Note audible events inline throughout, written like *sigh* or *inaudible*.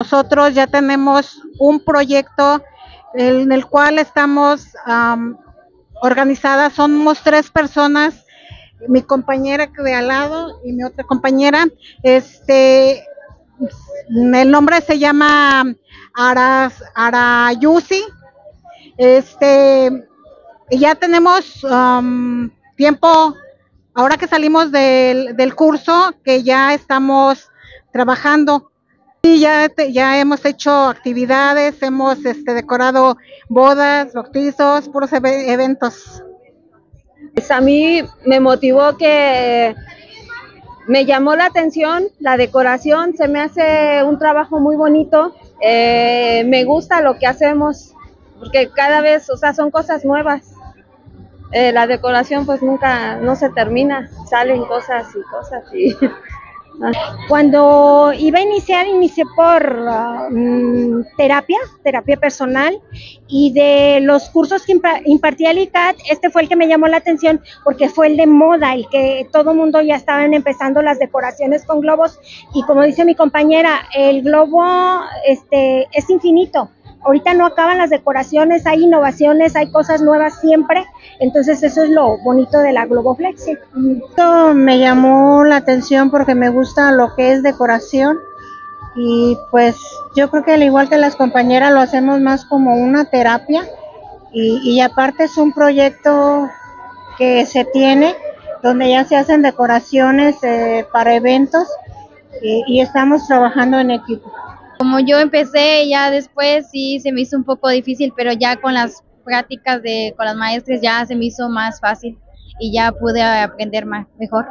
Nosotros ya tenemos un proyecto en el cual estamos organizadas, somos tres personas, mi compañera de al lado y mi otra compañera, este, el nombre se llama Aras, Arayusi, este, ya tenemos um, tiempo, ahora que salimos del, del curso, que ya estamos trabajando Sí, ya, ya hemos hecho actividades, hemos este, decorado bodas, bautizos, puros eventos. Pues a mí me motivó que me llamó la atención la decoración, se me hace un trabajo muy bonito, eh, me gusta lo que hacemos, porque cada vez, o sea, son cosas nuevas. Eh, la decoración pues nunca, no se termina, salen cosas y cosas y *laughs* Cuando iba a iniciar, inicié por uh, terapia, terapia personal, y de los cursos que impartía el ICAT, este fue el que me llamó la atención porque fue el de moda, el que todo mundo ya estaban empezando las decoraciones con globos, y como dice mi compañera, el globo este, es infinito ahorita no acaban las decoraciones, hay innovaciones, hay cosas nuevas siempre, entonces eso es lo bonito de la Globoflexi. Esto me llamó la atención porque me gusta lo que es decoración y pues yo creo que al igual que las compañeras lo hacemos más como una terapia y, aparte es un proyecto que se tiene donde ya se hacen decoraciones eh, para eventos y estamos trabajando en equipo. Como yo empecé, ya después sí se me hizo un poco difícil, pero ya con las prácticas de con las maestras ya se me hizo más fácil y ya pude aprender más mejor.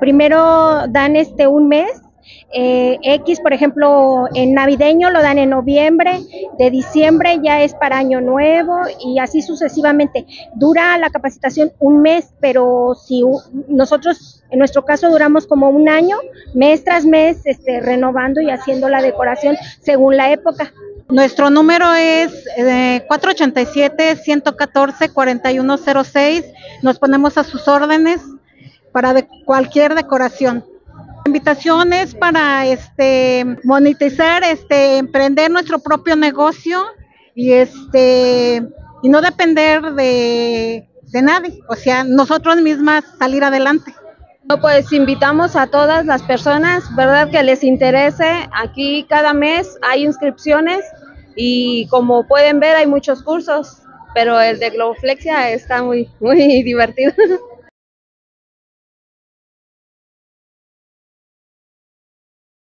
Primero dan este un mes eh, X, por ejemplo, en navideño lo dan en noviembre, de diciembre ya es para año nuevo y así sucesivamente. Dura la capacitación un mes, pero si nosotros, en nuestro caso, duramos como un año, mes tras mes, este, renovando y haciendo la decoración según la época. Nuestro número es 487-114-4106. Eh, Nos ponemos a sus órdenes para de cualquier decoración invitaciones para este monetizar, este emprender nuestro propio negocio y este y no depender de, de nadie, o sea, nosotros mismas salir adelante. Pues invitamos a todas las personas, ¿verdad? Que les interese. Aquí cada mes hay inscripciones y como pueden ver hay muchos cursos, pero el de Globoflexia está muy, muy *laughs* divertido.